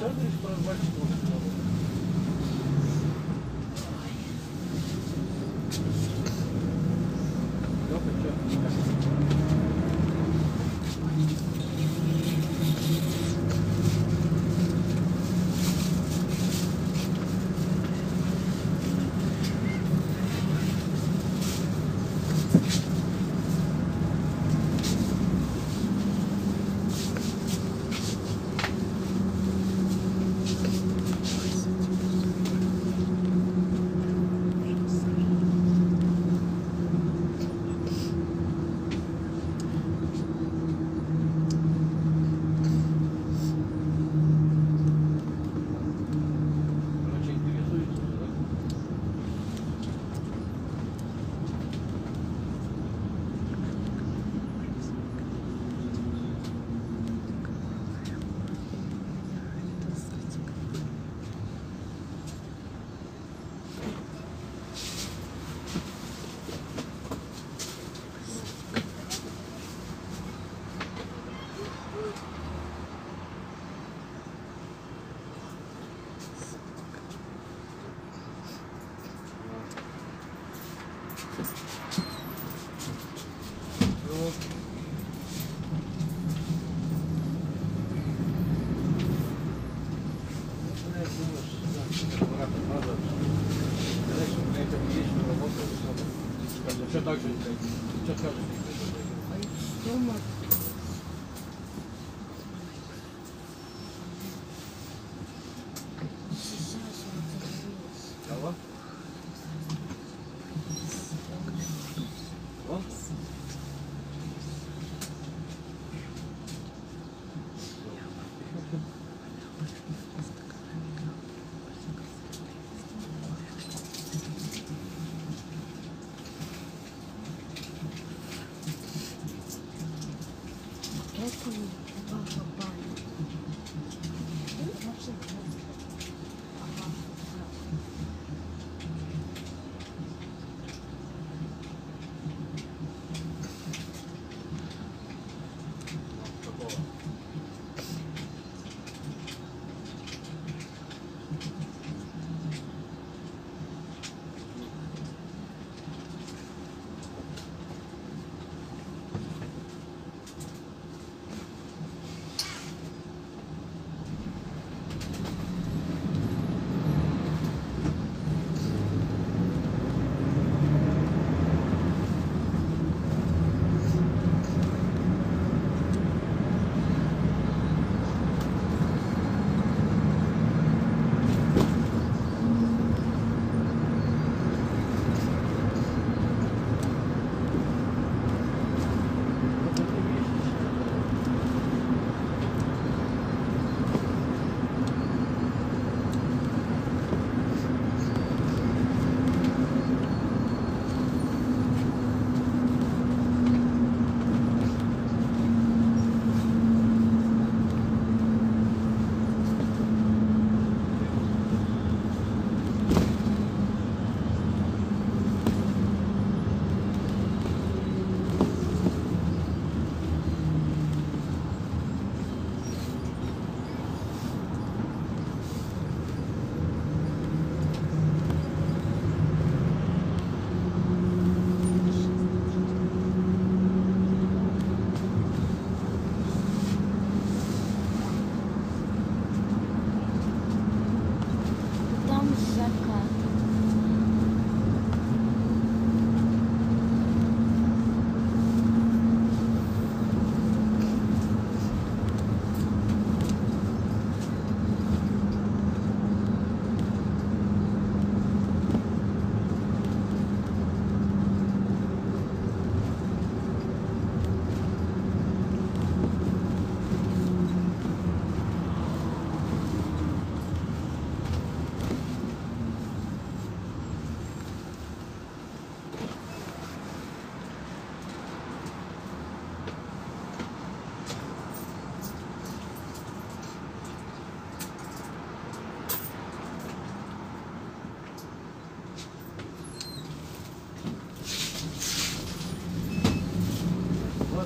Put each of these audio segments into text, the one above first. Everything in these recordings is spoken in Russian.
Alexandre Espano, mas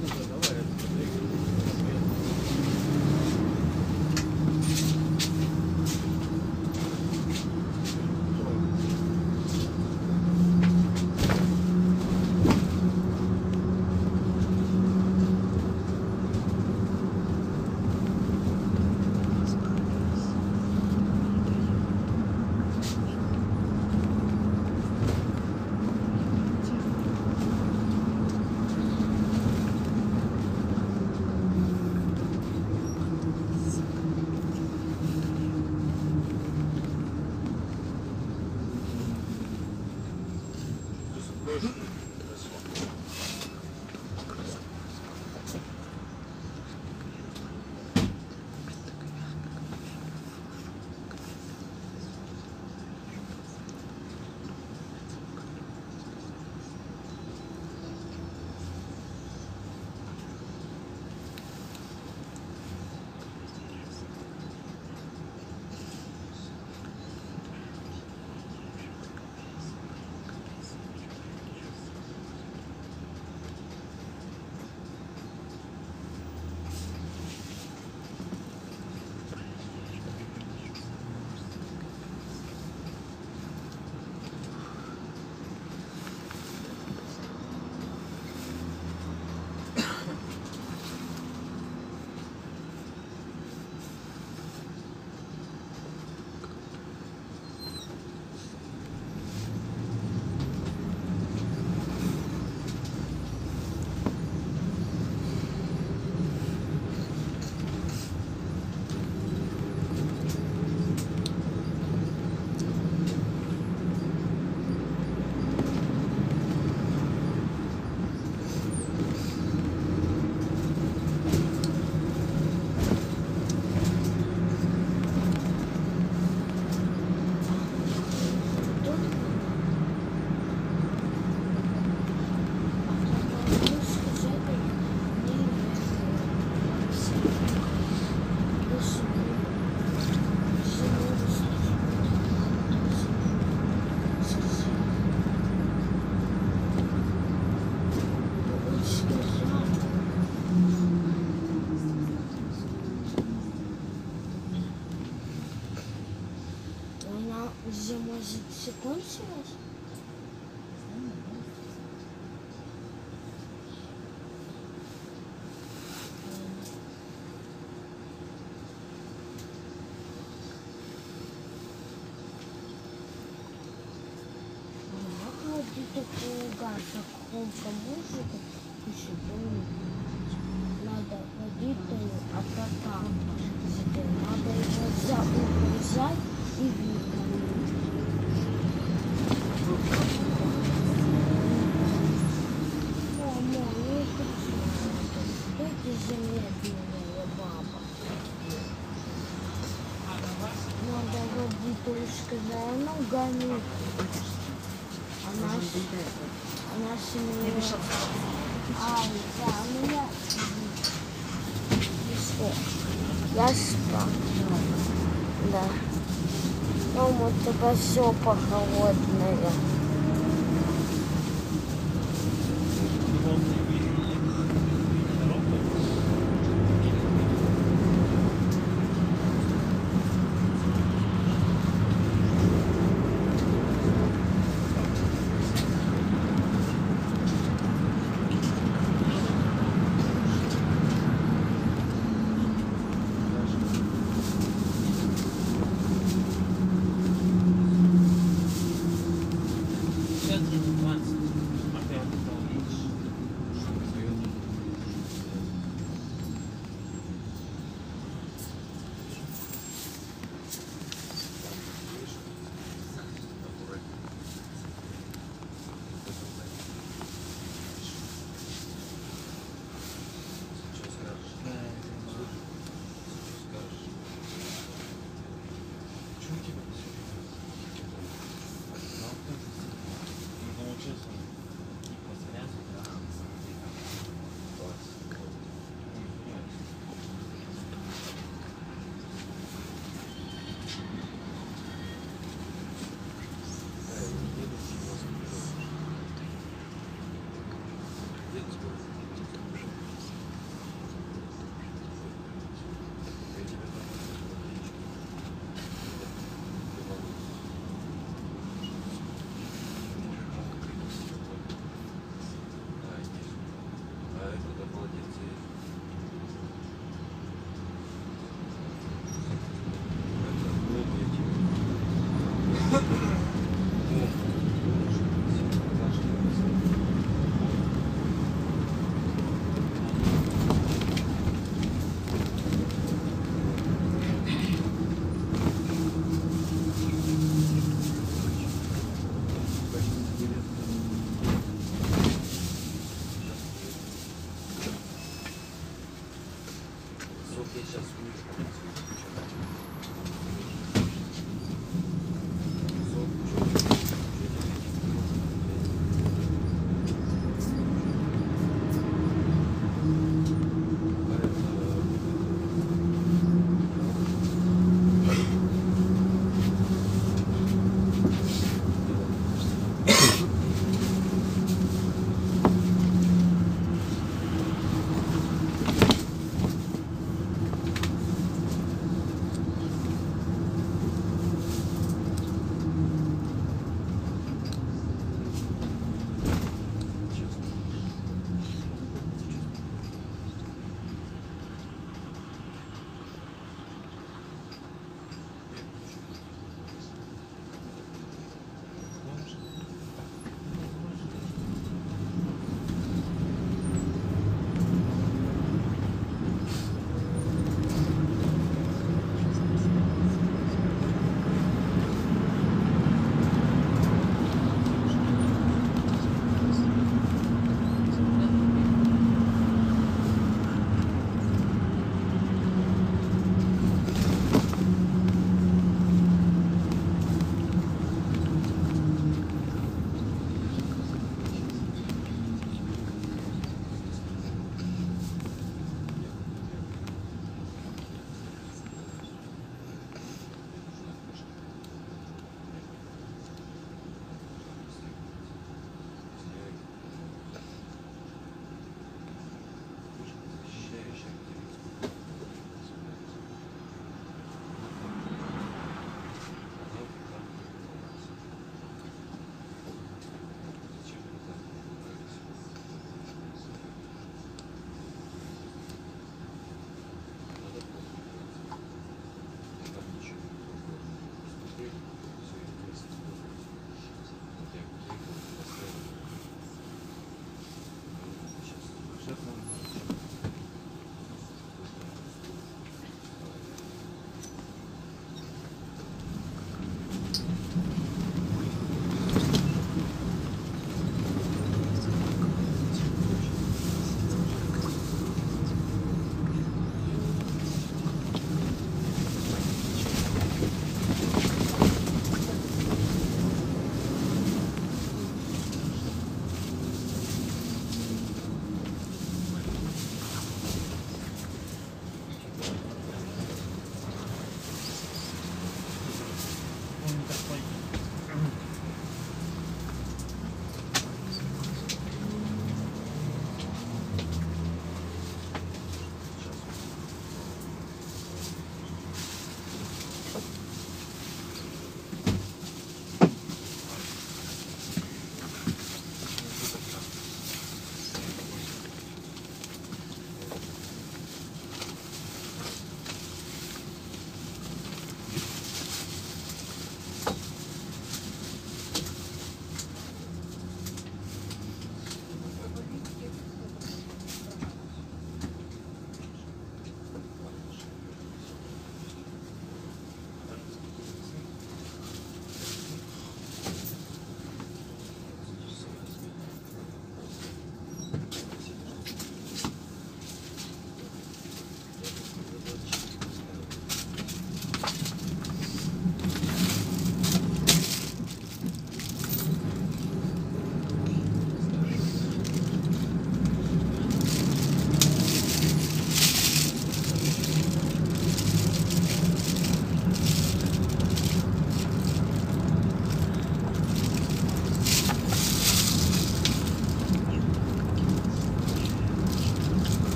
Gracias. Ну. Она, с- она с нее... Ай, да, ну я... Что? Я спал. Да. Мама, у тебя все холодное.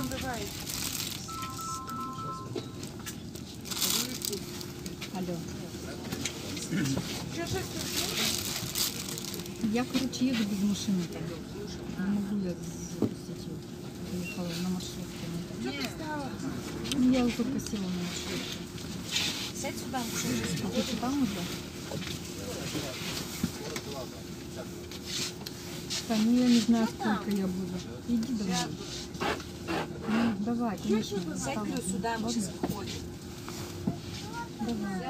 Там бывает? Алло. Я, короче, еду без машины там. Не могу я запустить ее. Приехала на маршрутке. Что? Ну, я уже только села на маршрутку. Сядь сюда, А ты уже? Тань, ну я не знаю, сколько я буду. Иди давай. Давай, конечно. Плюс сюда, мы сейчас выходим. Давай.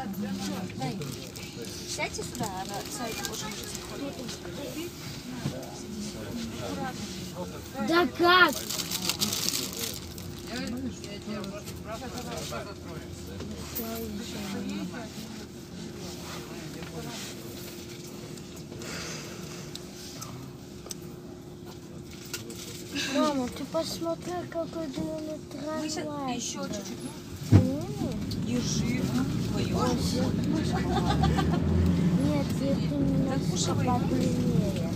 Дай. Сядьте сюда, она сядет, может, сейчас выходим. Да как? Мама, ты посмотри, какой длинный Мы сейчас трамвай. еще чуть-чуть. М, Держи твое. Нет, это немножко подлиннее. Что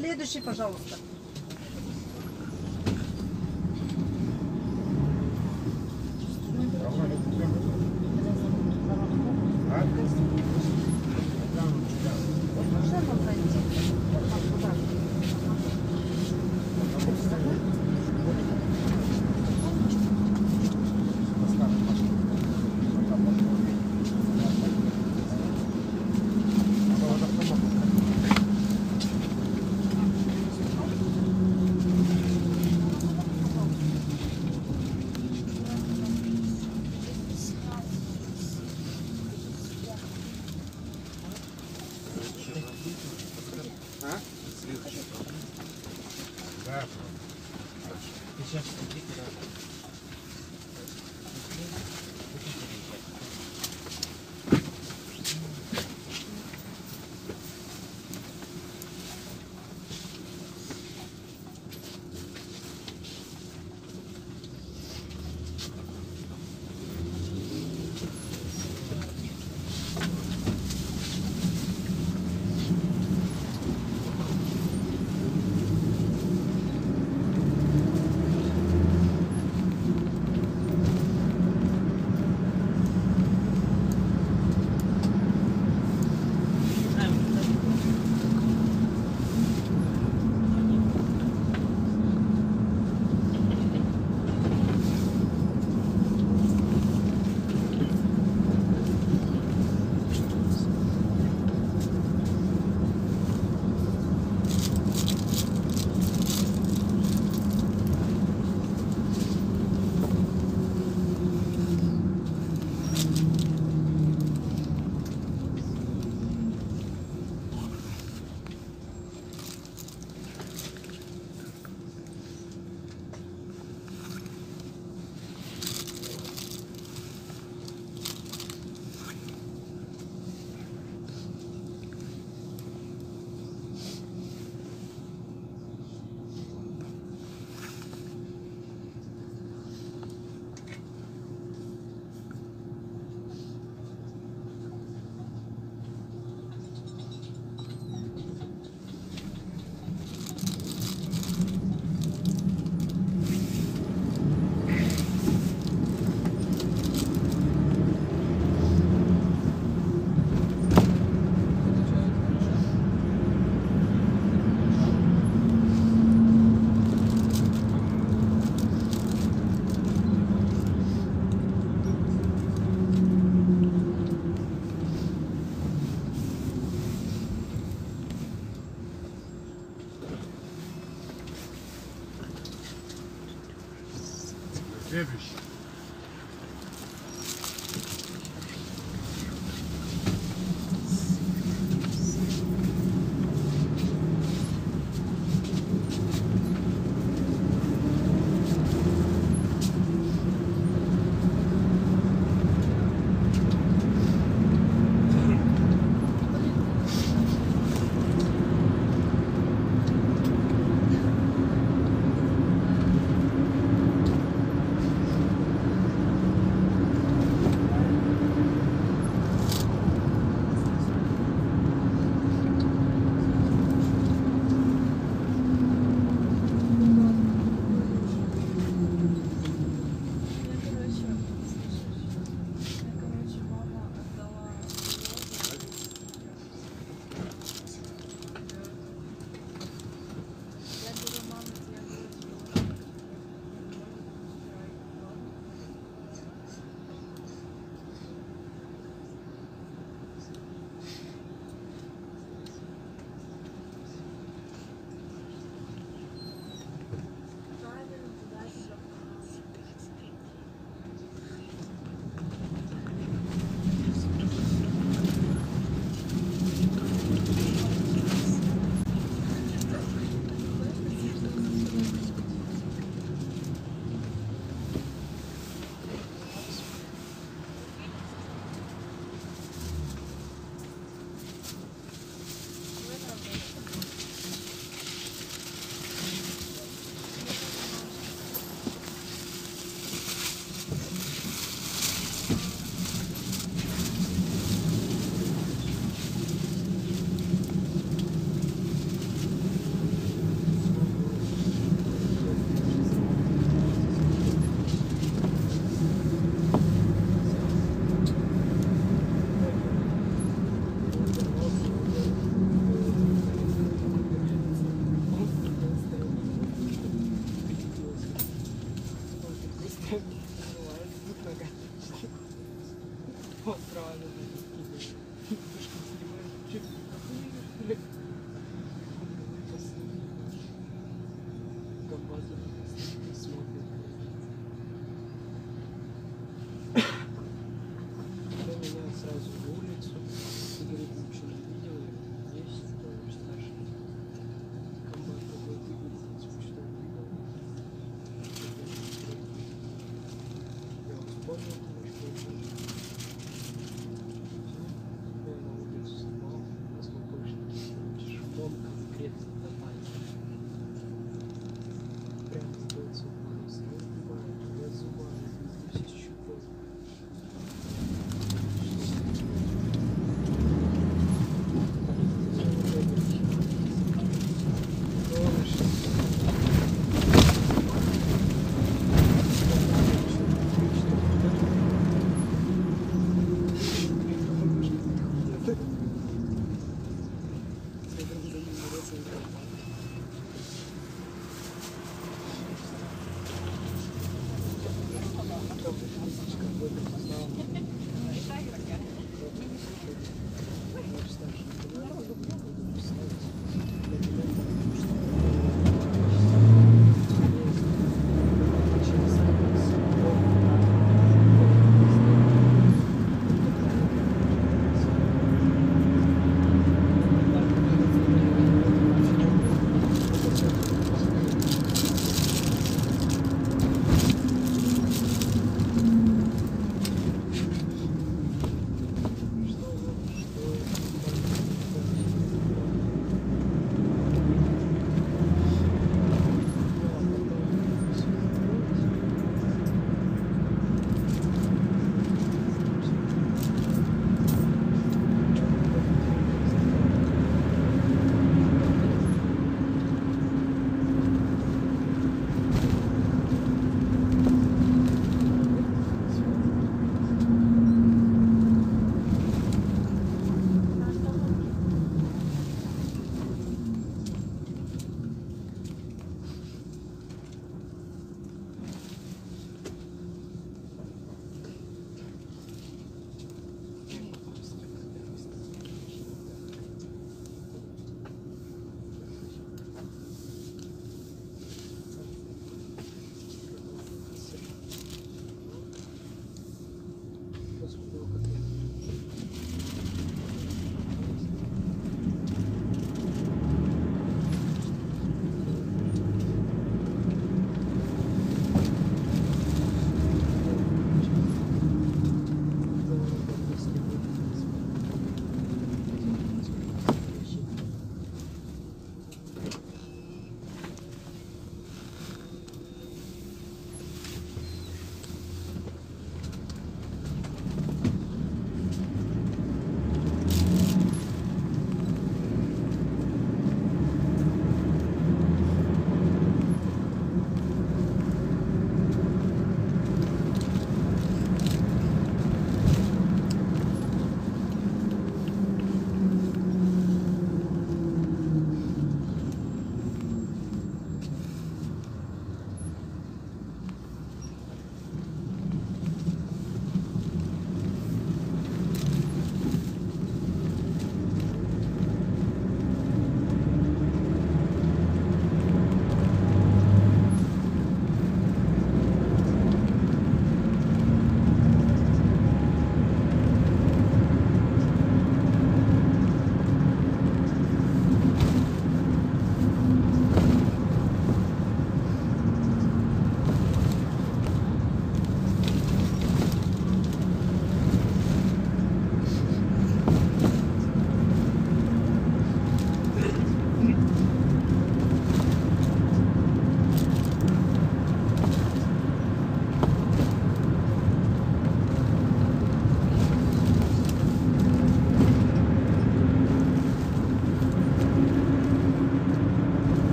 следующий, пожалуйста.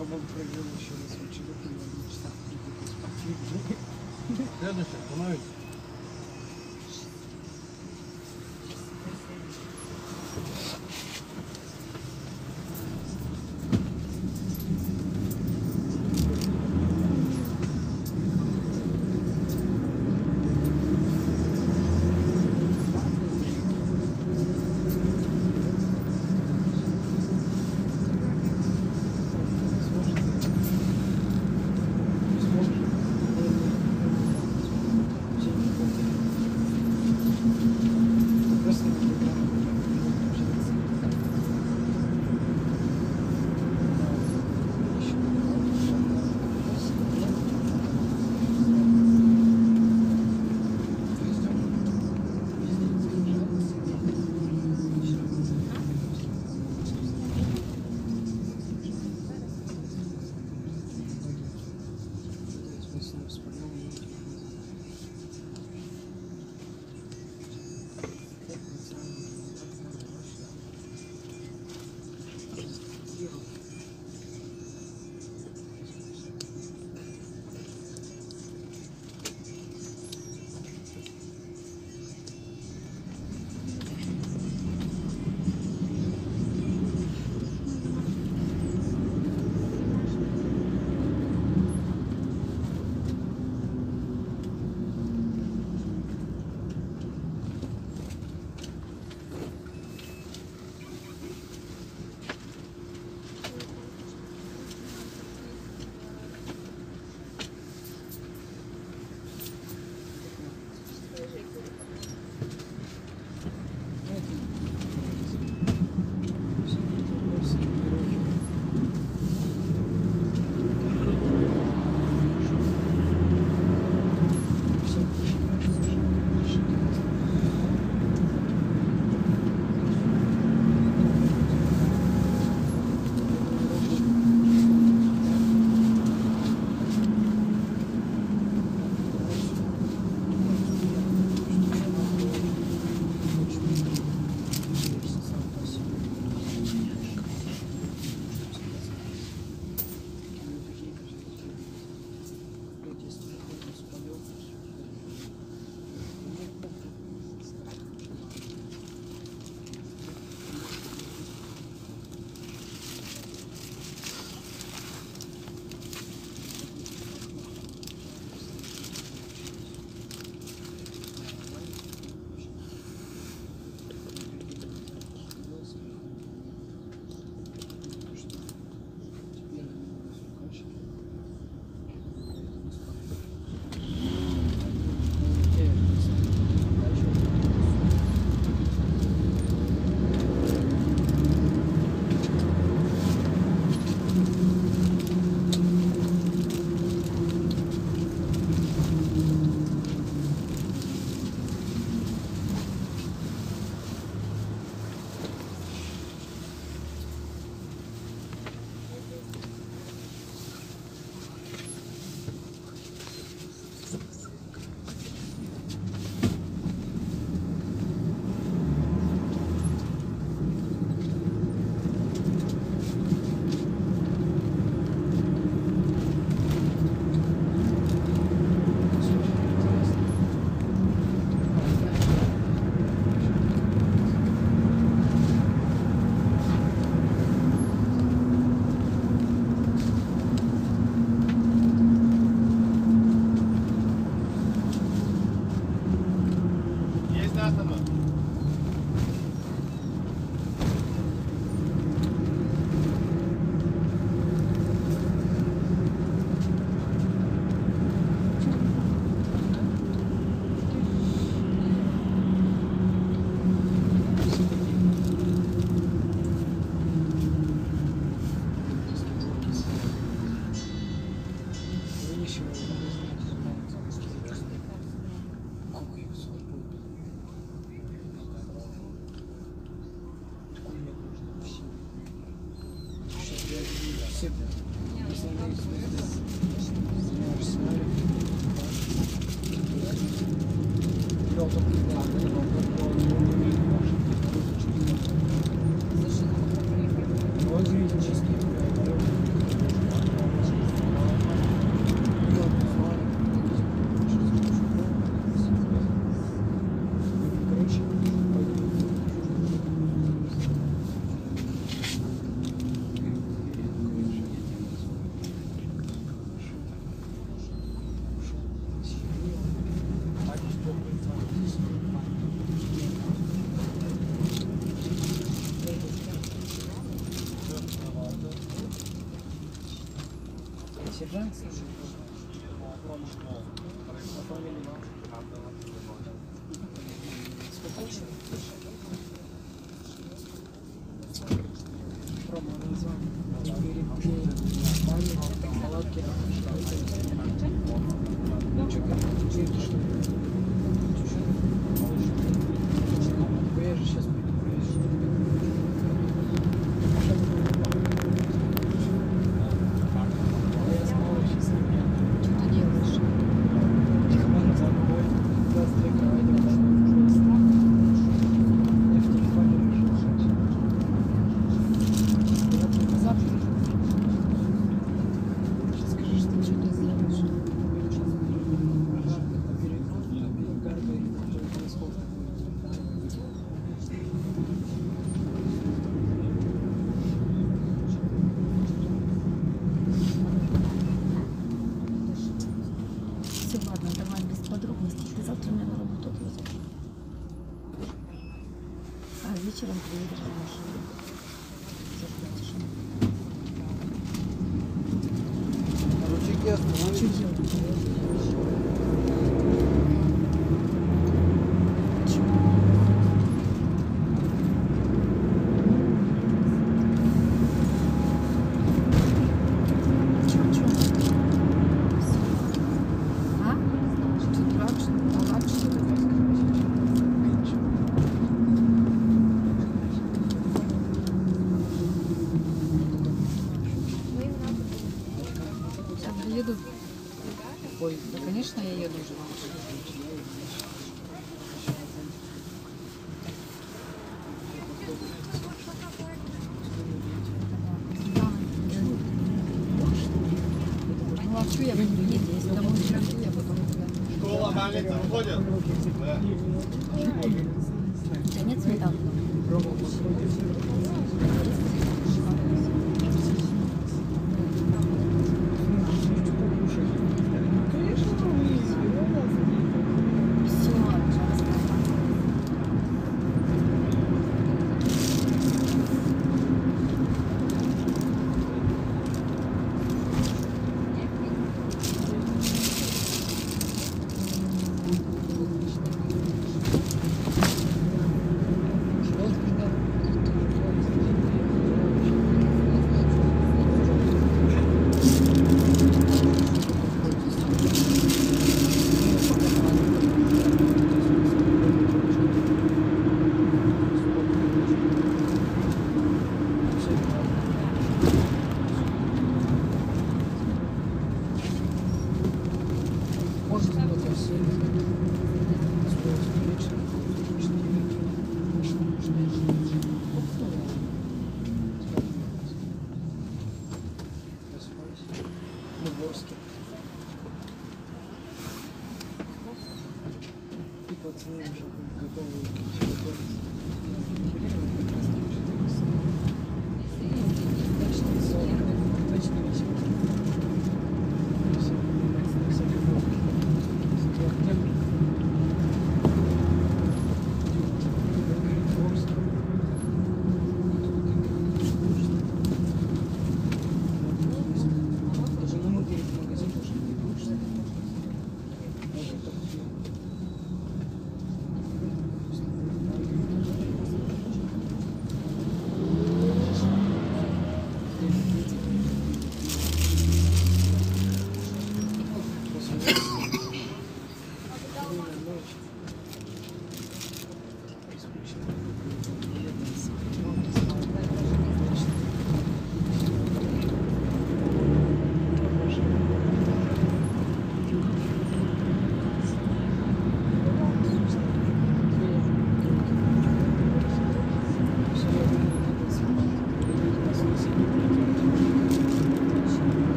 Tá Vamos